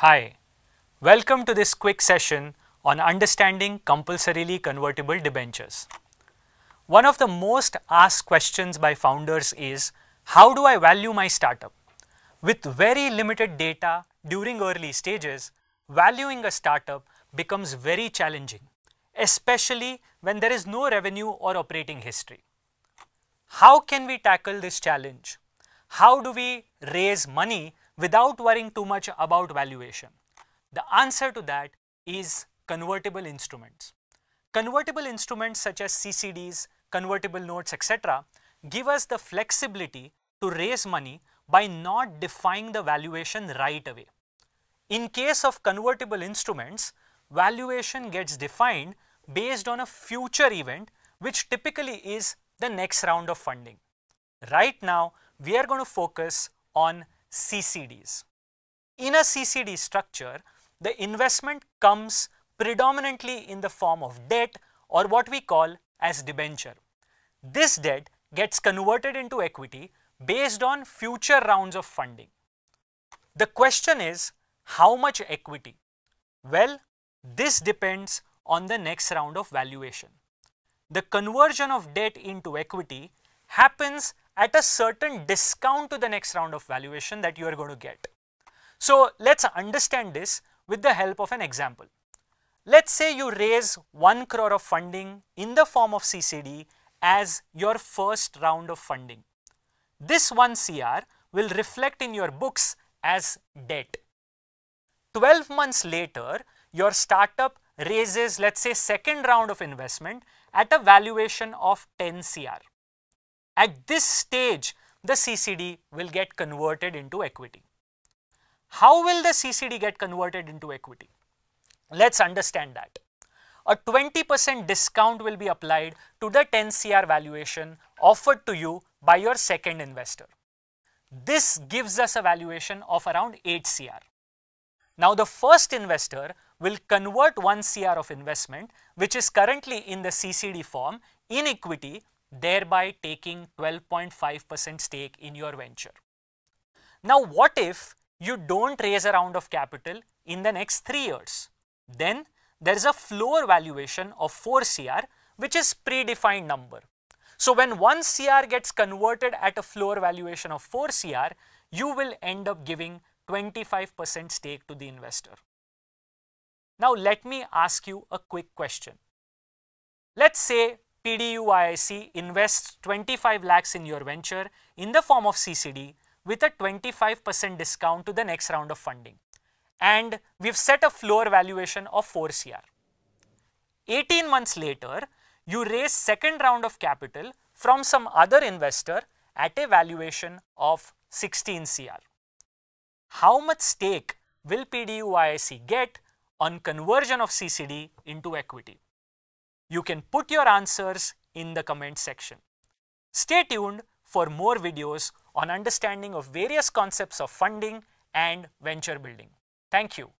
Hi, welcome to this quick session on understanding compulsorily convertible debentures. One of the most asked questions by founders is, how do I value my startup? With very limited data during early stages, valuing a startup becomes very challenging, especially when there is no revenue or operating history. How can we tackle this challenge? How do we raise money without worrying too much about valuation? The answer to that is convertible instruments. Convertible instruments such as CCDs, convertible notes, etc. give us the flexibility to raise money by not defying the valuation right away. In case of convertible instruments, valuation gets defined based on a future event which typically is the next round of funding. Right now, we are going to focus on CCDs. In a CCD structure, the investment comes predominantly in the form of debt or what we call as debenture. This debt gets converted into equity based on future rounds of funding. The question is how much equity? Well, this depends on the next round of valuation. The conversion of debt into equity happens at a certain discount to the next round of valuation that you are going to get. So let's understand this with the help of an example. Let's say you raise 1 crore of funding in the form of CCD as your first round of funding. This 1 CR will reflect in your books as debt. 12 months later, your startup raises let's say second round of investment at a valuation of 10 CR. At this stage, the CCD will get converted into equity. How will the CCD get converted into equity? Let's understand that. A 20% discount will be applied to the 10 CR valuation offered to you by your second investor. This gives us a valuation of around 8 CR. Now the first investor will convert 1 CR of investment which is currently in the CCD form in equity thereby taking 12.5% stake in your venture. Now what if you don't raise a round of capital in the next 3 years? Then there is a floor valuation of 4 CR which is predefined number. So when 1 CR gets converted at a floor valuation of 4 CR, you will end up giving 25% stake to the investor. Now let me ask you a quick question. Let's say PDEU IIC invests 25 lakhs in your venture in the form of CCD with a 25% discount to the next round of funding. And we've set a floor valuation of 4 CR. 18 months later, you raise second round of capital from some other investor at a valuation of 16 CR. How much stake will PDEU IIC get on conversion of CCD into equity? You can put your answers in the comment section. Stay tuned for more videos on understanding of various concepts of funding and venture building. Thank you.